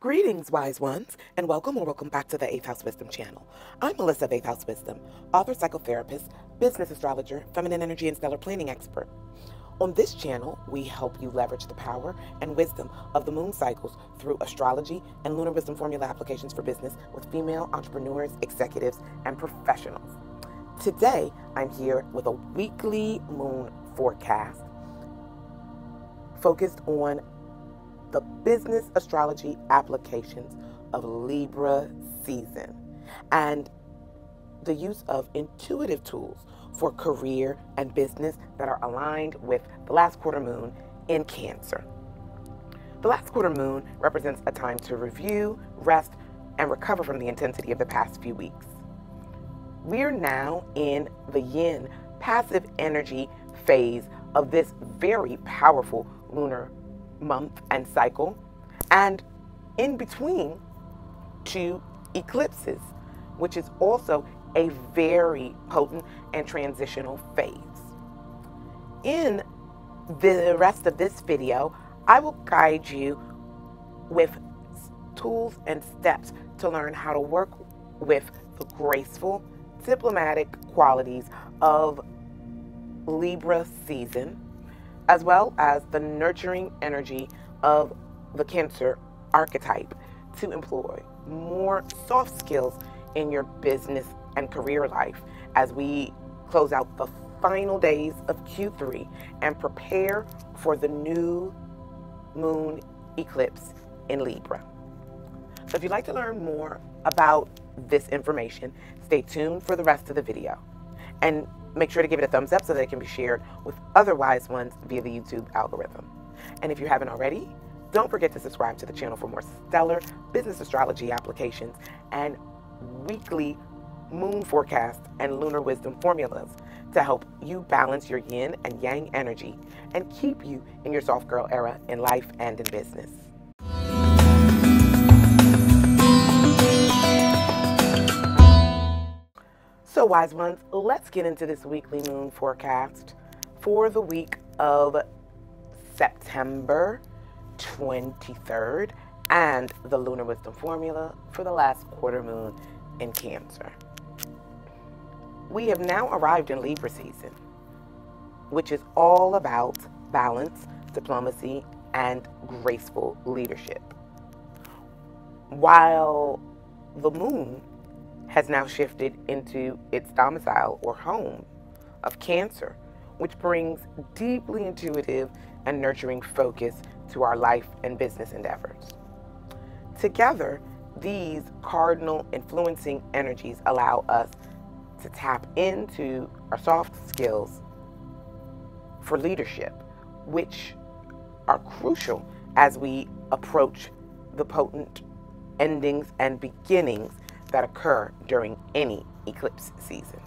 Greetings, wise ones, and welcome or welcome back to the Eighth House Wisdom channel. I'm Melissa of Eighth House Wisdom, author, psychotherapist, business astrologer, feminine energy, and stellar planning expert. On this channel, we help you leverage the power and wisdom of the moon cycles through astrology and lunar wisdom formula applications for business with female entrepreneurs, executives, and professionals. Today, I'm here with a weekly moon forecast focused on the business astrology applications of Libra season and the use of intuitive tools for career and business that are aligned with the last quarter moon in Cancer. The last quarter moon represents a time to review, rest, and recover from the intensity of the past few weeks. We're now in the yin passive energy phase of this very powerful lunar month and cycle, and in between two eclipses, which is also a very potent and transitional phase. In the rest of this video, I will guide you with tools and steps to learn how to work with the graceful, diplomatic qualities of Libra season, as well as the nurturing energy of the Cancer archetype to employ more soft skills in your business and career life as we close out the final days of Q3 and prepare for the new moon eclipse in Libra. So if you'd like to learn more about this information, stay tuned for the rest of the video. And make sure to give it a thumbs up so that it can be shared with other wise ones via the YouTube algorithm. And if you haven't already, don't forget to subscribe to the channel for more stellar business astrology applications and weekly moon forecast and lunar wisdom formulas to help you balance your yin and yang energy and keep you in your soft girl era in life and in business. So, wise ones, let's get into this weekly moon forecast for the week of September 23rd and the lunar wisdom formula for the last quarter moon in Cancer. We have now arrived in Libra season, which is all about balance, diplomacy, and graceful leadership. While the moon has now shifted into its domicile or home of Cancer, which brings deeply intuitive and nurturing focus to our life and business endeavors. Together, these cardinal influencing energies allow us to tap into our soft skills for leadership, which are crucial as we approach the potent endings and beginnings that occur during any eclipse season.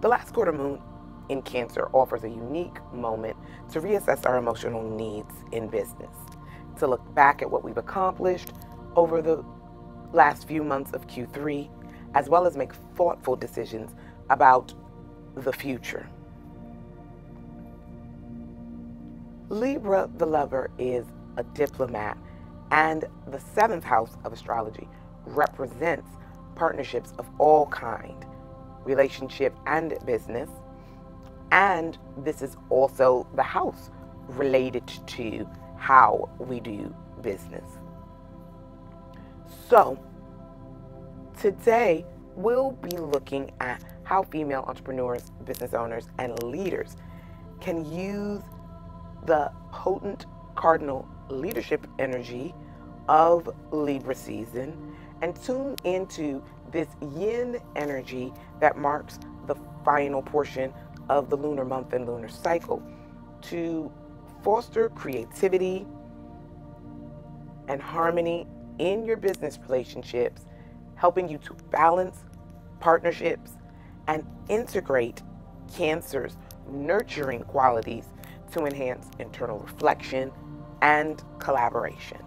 The last quarter moon in Cancer offers a unique moment to reassess our emotional needs in business, to look back at what we've accomplished over the last few months of Q3, as well as make thoughtful decisions about the future. Libra, the lover, is a diplomat, and the seventh house of astrology represents partnerships of all kind, relationship and business. And this is also the house related to how we do business. So, today we'll be looking at how female entrepreneurs, business owners, and leaders can use the potent cardinal leadership energy of Libra season and tune into this yin energy that marks the final portion of the lunar month and lunar cycle to foster creativity and harmony in your business relationships, helping you to balance partnerships and integrate Cancer's nurturing qualities to enhance internal reflection and collaboration.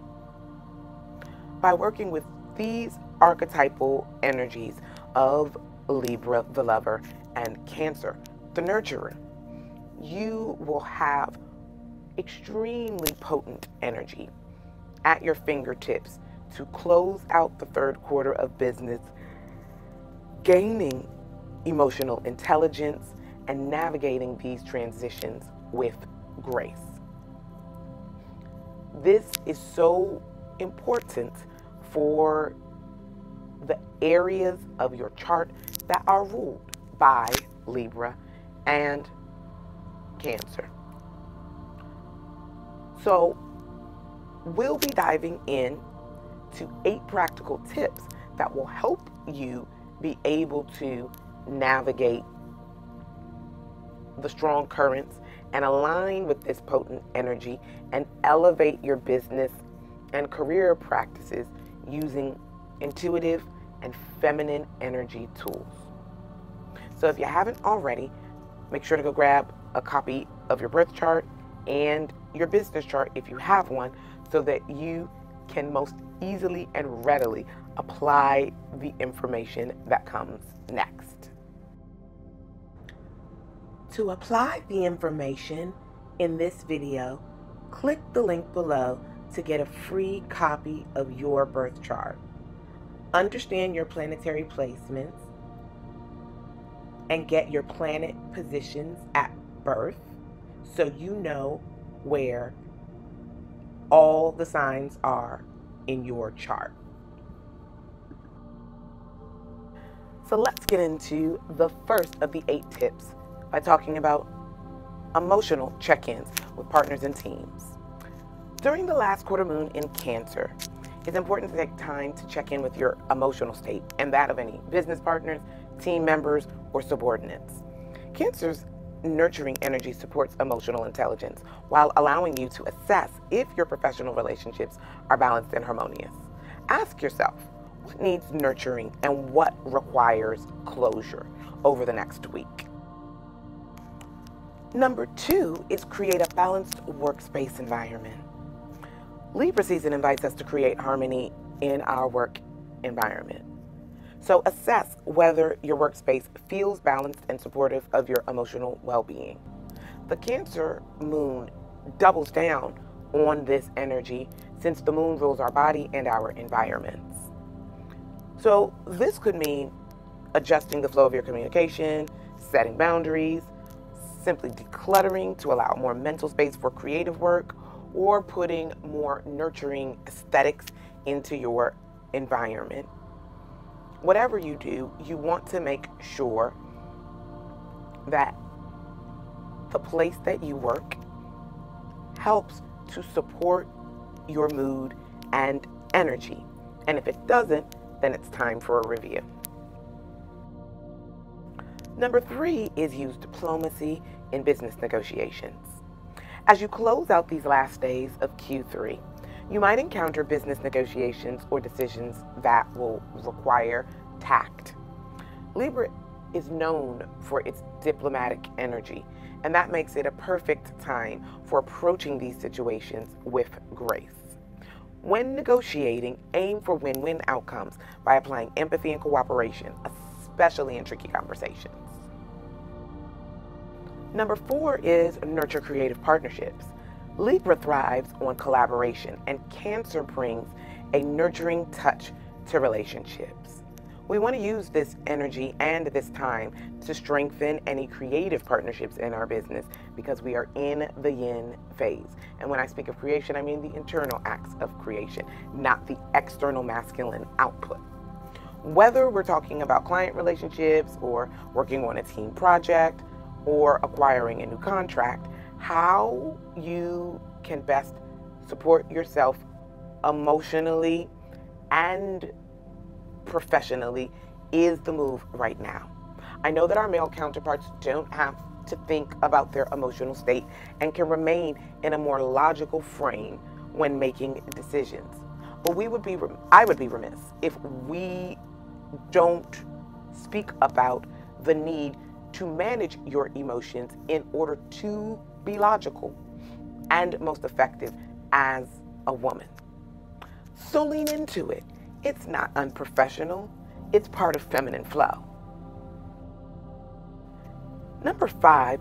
By working with these archetypal energies of Libra, the lover, and Cancer, the nurturer, you will have extremely potent energy at your fingertips to close out the third quarter of business, gaining emotional intelligence and navigating these transitions with grace. This is so important for the areas of your chart that are ruled by Libra and Cancer. So, we'll be diving in to eight practical tips that will help you be able to navigate the strong currents and align with this potent energy and elevate your business and career practices using intuitive and feminine energy tools. So if you haven't already, make sure to go grab a copy of your birth chart and your business chart if you have one so that you can most easily and readily apply the information that comes next. To apply the information in this video, click the link below to get a free copy of your birth chart. Understand your planetary placements and get your planet positions at birth so you know where all the signs are in your chart. So let's get into the first of the eight tips by talking about emotional check ins with partners and teams. During the last quarter moon in Cancer, it's important to take time to check in with your emotional state and that of any business partners, team members, or subordinates. Cancer's nurturing energy supports emotional intelligence while allowing you to assess if your professional relationships are balanced and harmonious. Ask yourself what needs nurturing and what requires closure over the next week. Number two is create a balanced workspace environment. Libra season invites us to create harmony in our work environment. So assess whether your workspace feels balanced and supportive of your emotional well being. The Cancer moon doubles down on this energy since the moon rules our body and our environments. So, this could mean adjusting the flow of your communication, setting boundaries, simply decluttering to allow more mental space for creative work, or putting more nurturing aesthetics into your environment whatever you do, you want to make sure that the place that you work helps to support your mood and energy. And if it doesn't, then it's time for a review. Number three is use diplomacy in business negotiations. As you close out these last days of Q3, you might encounter business negotiations or decisions that will require tact. Libra is known for its diplomatic energy, and that makes it a perfect time for approaching these situations with grace. When negotiating, aim for win win outcomes by applying empathy and cooperation, especially in tricky conversations. Number four is nurture creative partnerships. Libra thrives on collaboration, and Cancer brings a nurturing touch to relationships. We want to use this energy and this time to strengthen any creative partnerships in our business because we are in the yin phase. And when I speak of creation, I mean the internal acts of creation, not the external masculine output. Whether we're talking about client relationships or working on a team project or acquiring a new contract, how you can best support yourself emotionally and professionally is the move right now. I know that our male counterparts don't have to think about their emotional state and can remain in a more logical frame when making decisions. But we would be I would be remiss if we don't speak about the need to manage your emotions in order to be logical and most effective as a woman. So lean into it. It's not unprofessional, it's part of feminine flow. Number five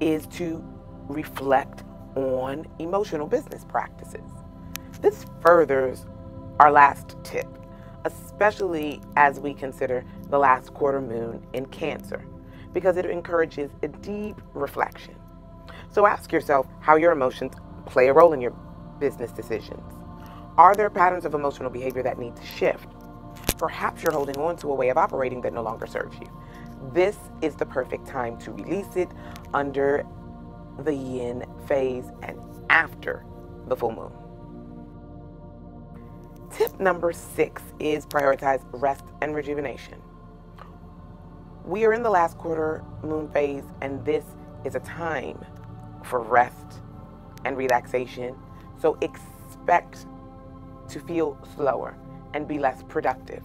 is to reflect on emotional business practices. This furthers our last tip, especially as we consider the last quarter moon in Cancer, because it encourages a deep reflection. So ask yourself how your emotions play a role in your business decisions. Are there patterns of emotional behavior that need to shift? Perhaps you're holding on to a way of operating that no longer serves you. This is the perfect time to release it under the yin phase and after the full moon. Tip number six is prioritize rest and rejuvenation. We are in the last quarter moon phase, and this is a time for rest and relaxation. So expect to feel slower and be less productive.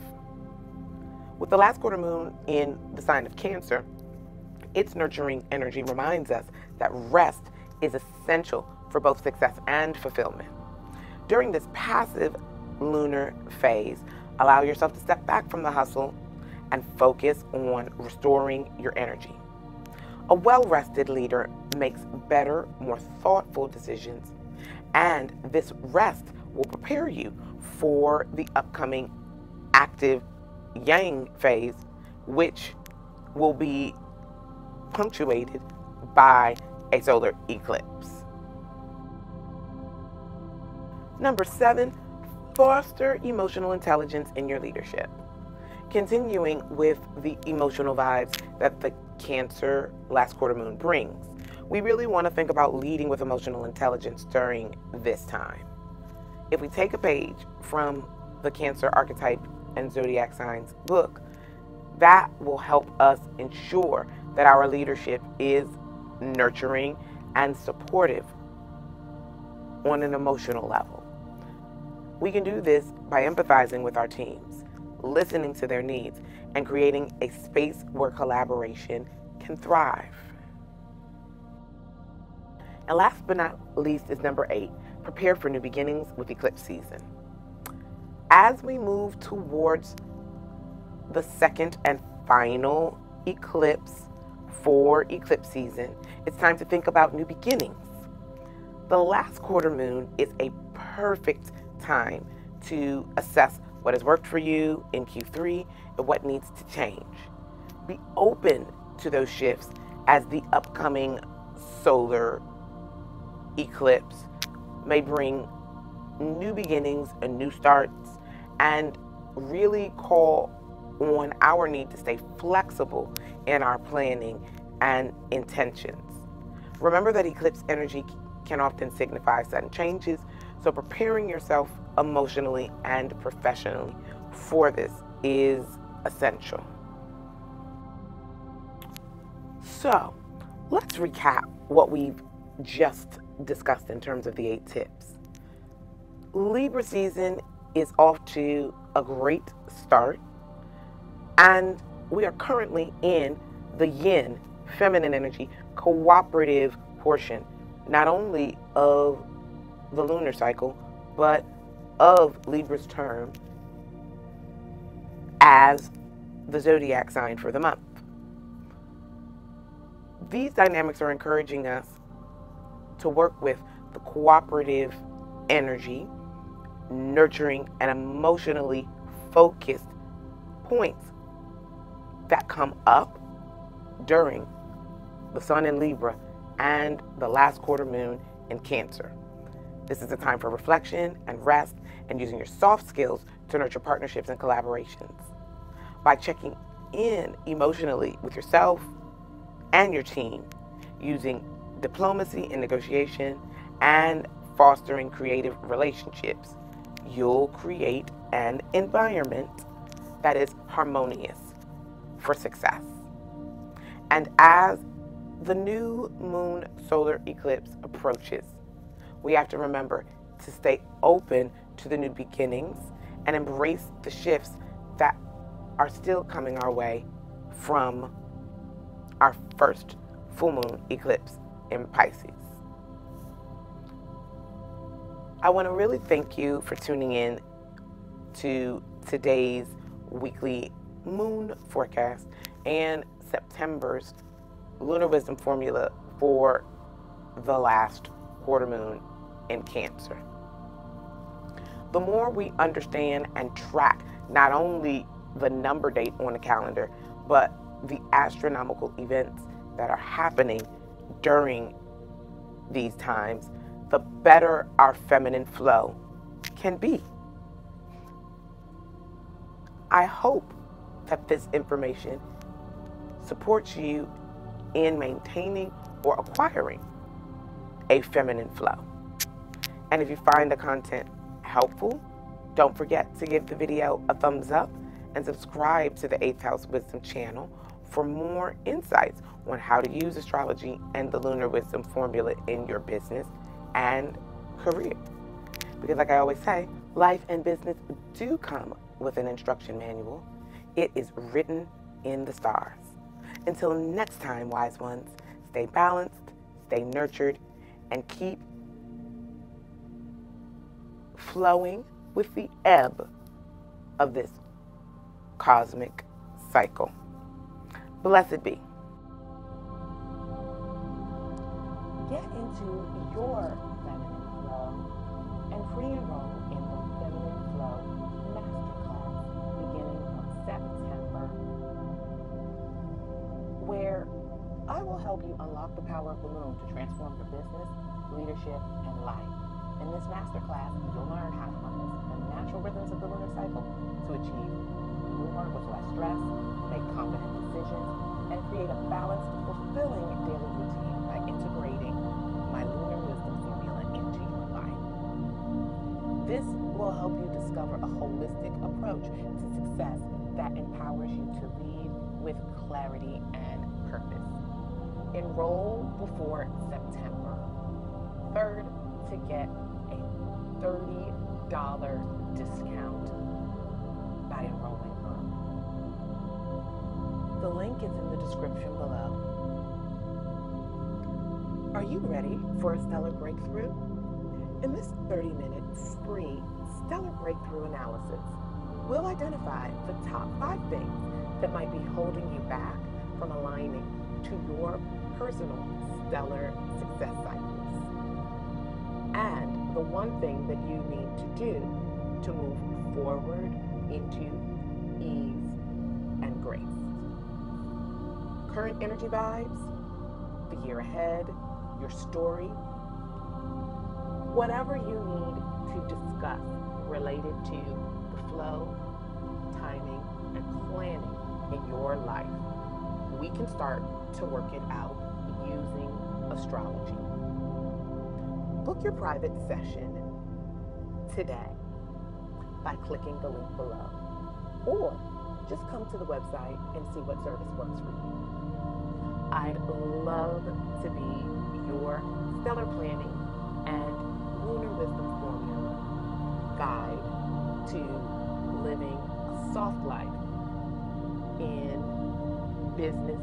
With the last quarter moon in the sign of Cancer, its nurturing energy reminds us that rest is essential for both success and fulfillment. During this passive lunar phase, allow yourself to step back from the hustle and focus on restoring your energy. A well rested leader makes better, more thoughtful decisions, and this rest will prepare you for the upcoming active yang phase, which will be punctuated by a solar eclipse. Number seven, foster emotional intelligence in your leadership. Continuing with the emotional vibes that the Cancer last quarter moon brings, we really want to think about leading with emotional intelligence during this time. If we take a page from the Cancer archetype and zodiac signs book, that will help us ensure that our leadership is nurturing and supportive on an emotional level. We can do this by empathizing with our teams, listening to their needs, and creating a space where collaboration can thrive. And last but not least is number eight prepare for new beginnings with eclipse season. As we move towards the second and final eclipse for eclipse season, it's time to think about new beginnings. The last quarter moon is a perfect time to assess what has worked for you in Q3 and what needs to change. Be open to those shifts as the upcoming solar eclipse may bring new beginnings and new starts and really call on our need to stay flexible in our planning and intentions. Remember that eclipse energy can often signify sudden changes, so preparing yourself emotionally and professionally for this is essential. So, let's recap what we've just discussed in terms of the eight tips. Libra season is off to a great start, and we are currently in the yin, feminine energy, cooperative portion, not only of the lunar cycle, but of Libra's term as the zodiac sign for the month. These dynamics are encouraging us to work with the cooperative energy, nurturing, and emotionally focused points that come up during the Sun in Libra and the last quarter moon in Cancer. This is a time for reflection and rest and using your soft skills to nurture partnerships and collaborations. By checking in emotionally with yourself and your team, using diplomacy and negotiation, and fostering creative relationships, you'll create an environment that is harmonious for success. And as the new moon solar eclipse approaches, we have to remember to stay open to the new beginnings and embrace the shifts that are still coming our way from our first full moon eclipse in Pisces. I want to really thank you for tuning in to today's weekly moon forecast and September's lunar wisdom formula for the last quarter moon in Cancer. The more we understand and track not only the number date on the calendar, but the astronomical events that are happening during these times, the better our feminine flow can be. I hope that this information supports you in maintaining or acquiring a feminine flow. And if you find the content helpful, don't forget to give the video a thumbs up and subscribe to the 8th House Wisdom channel for more insights on how to use astrology and the lunar wisdom formula in your business and career. Because, like I always say, life and business do come with an instruction manual, it is written in the stars. Until next time, wise ones, stay balanced, stay nurtured, and keep flowing with the ebb of this cosmic cycle. Blessed be. Get into your feminine flow and free enroll in the Feminine Flow Masterclass beginning on September, where I will help you unlock the power of the moon to transform your business, leadership, and life. In this masterclass, you'll learn how to harness the natural rhythms of the lunar cycle to achieve more with less stress, make confident decisions, and create a balanced, fulfilling daily routine by integrating my lunar wisdom formula into your life. This will help you discover a holistic approach to success that empowers you to lead with clarity and purpose. Enroll before September 3rd to get $30 discount by enrolling. The link is in the description below. Are you ready for a stellar breakthrough? In this 30 minute free stellar breakthrough analysis, we'll identify the top five things that might be holding you back from aligning to your personal stellar success cycles. The one thing that you need to do to move forward into ease and grace. Current energy vibes, the year ahead, your story, whatever you need to discuss related to the flow, timing, and planning in your life, we can start to work it out using astrology. Book your private session today by clicking the link below. Or just come to the website and see what service works for you. I'd love to be your stellar planning and lunar wisdom formula guide to living a soft life in business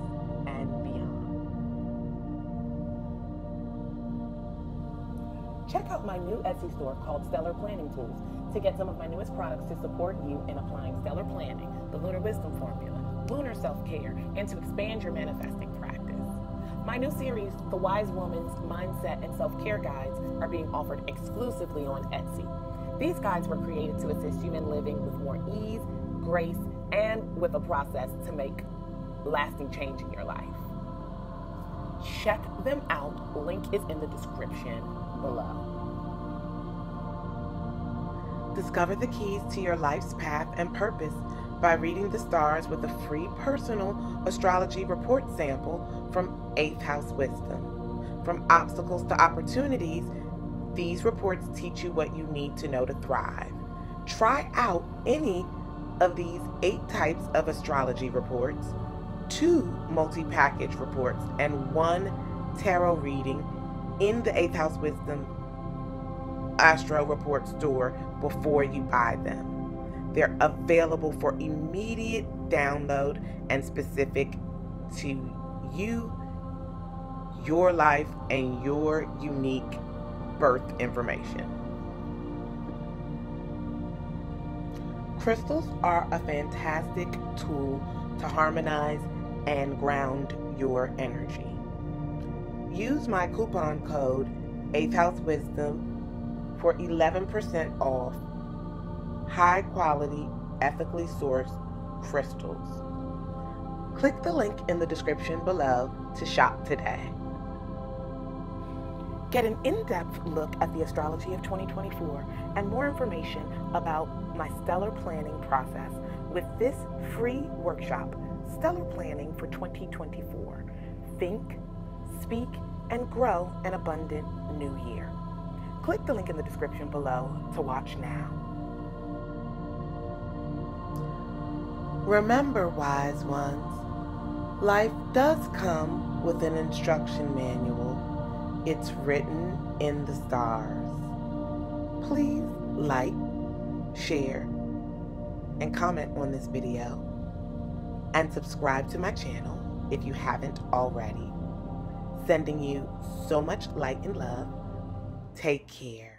Check out my new Etsy store called Stellar Planning Tools to get some of my newest products to support you in applying stellar planning, the lunar wisdom formula, lunar self care, and to expand your manifesting practice. My new series, The Wise Woman's Mindset and Self Care Guides, are being offered exclusively on Etsy. These guides were created to assist you in living with more ease, grace, and with a process to make lasting change in your life. Check them out. Link is in the description below. Discover the keys to your life's path and purpose by reading the stars with a free personal astrology report sample from 8th House Wisdom. From obstacles to opportunities, these reports teach you what you need to know to thrive. Try out any of these eight types of astrology reports, two multi package reports, and one tarot reading in the 8th House Wisdom Astro Report store before you buy them. They're available for immediate download and specific to you, your life, and your unique birth information. Crystals are a fantastic tool to harmonize and ground your energy. Use my coupon code 8th House Wisdom for 11% off high quality, ethically sourced crystals. Click the link in the description below to shop today. Get an in depth look at the astrology of 2024 and more information about my stellar planning process with this free workshop, Stellar Planning for 2024. Think, speak, and grow an abundant new year. Click the link in the description below to watch now. Remember, wise ones, life does come with an instruction manual. It's written in the stars. Please like, share, and comment on this video, and subscribe to my channel if you haven't already. Sending you so much light and love. Take care.